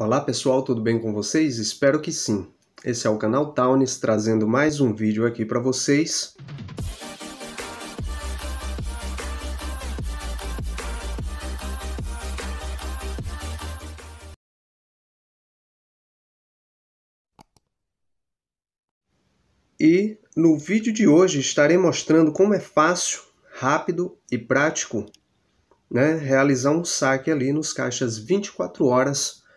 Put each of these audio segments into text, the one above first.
Olá pessoal, tudo bem com vocês? Espero que sim. Esse é o canal Towns trazendo mais um vídeo aqui para vocês. E no vídeo de hoje estarei mostrando como é fácil, rápido e prático né, realizar um saque ali nos caixas 24 horas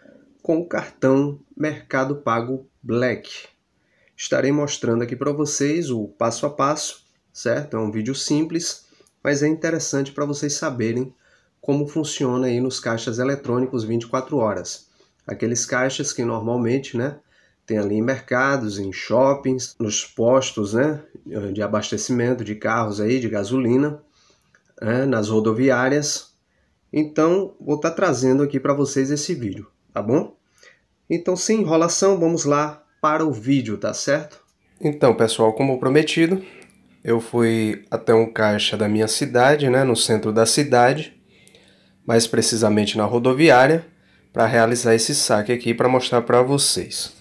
com o cartão Mercado Pago Black. Estarei mostrando aqui para vocês o passo a passo, certo? É um vídeo simples, mas é interessante para vocês saberem como funciona aí nos caixas eletrônicos 24 horas. Aqueles caixas que normalmente, né, tem ali em mercados, em shoppings, nos postos, né, de abastecimento de carros aí, de gasolina, né, nas rodoviárias. Então, vou estar tá trazendo aqui para vocês esse vídeo tá bom? Então, sem enrolação, vamos lá para o vídeo, tá certo? Então, pessoal, como prometido, eu fui até um caixa da minha cidade, né, no centro da cidade, mais precisamente na rodoviária, para realizar esse saque aqui para mostrar para vocês.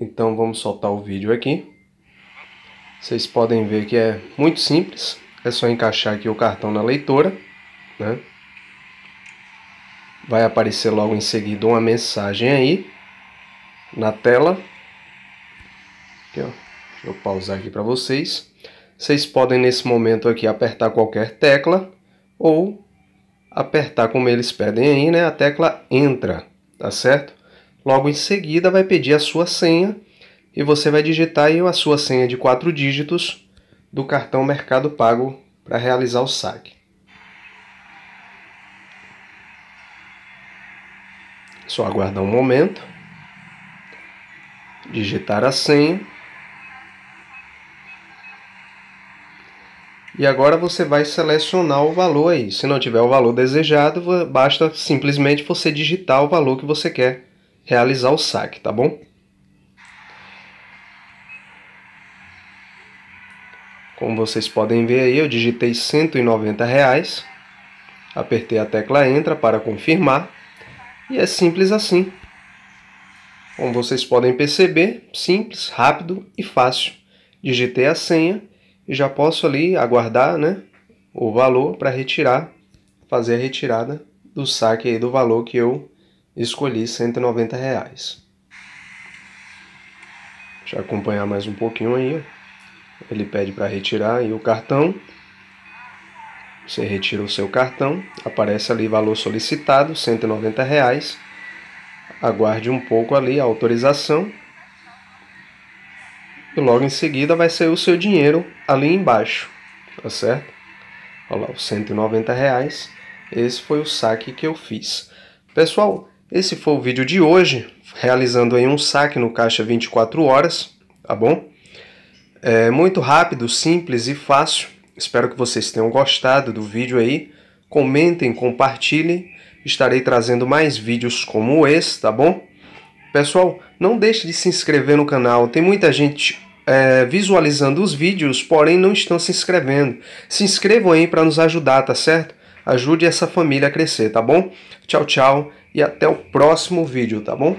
Então, vamos soltar o vídeo aqui. Vocês podem ver que é muito simples, é só encaixar aqui o cartão na leitora, né? vai aparecer logo em seguida uma mensagem aí na tela. Aqui, ó. Deixa eu pausar aqui para vocês. Vocês podem nesse momento aqui apertar qualquer tecla ou apertar como eles pedem aí, né? A tecla entra, tá certo? Logo em seguida vai pedir a sua senha e você vai digitar aí a sua senha de quatro dígitos do cartão Mercado Pago para realizar o saque. Só aguardar um momento. Digitar a senha. E agora você vai selecionar o valor aí. Se não tiver o valor desejado, basta simplesmente você digitar o valor que você quer realizar o saque, tá bom? Como vocês podem ver aí, eu digitei 190 reais. Apertei a tecla Entra para confirmar. E é simples assim. Como vocês podem perceber, simples, rápido e fácil. Digitei a senha e já posso ali aguardar né, o valor para retirar, fazer a retirada do saque aí do valor que eu escolhi, 190 reais. Deixa eu acompanhar mais um pouquinho aí. Ele pede para retirar aí o cartão. Você retira o seu cartão, aparece ali valor solicitado, 190 reais. Aguarde um pouco ali a autorização. E logo em seguida vai sair o seu dinheiro ali embaixo, tá certo? Olha lá, os 190 reais. Esse foi o saque que eu fiz. Pessoal, esse foi o vídeo de hoje, realizando aí um saque no caixa 24 horas, tá bom? É muito rápido, simples e fácil. Espero que vocês tenham gostado do vídeo aí. Comentem, compartilhem. Estarei trazendo mais vídeos como esse, tá bom? Pessoal, não deixe de se inscrever no canal. Tem muita gente é, visualizando os vídeos, porém não estão se inscrevendo. Se inscrevam aí para nos ajudar, tá certo? Ajude essa família a crescer, tá bom? Tchau, tchau e até o próximo vídeo, tá bom?